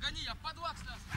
Гони, я под 20 раз.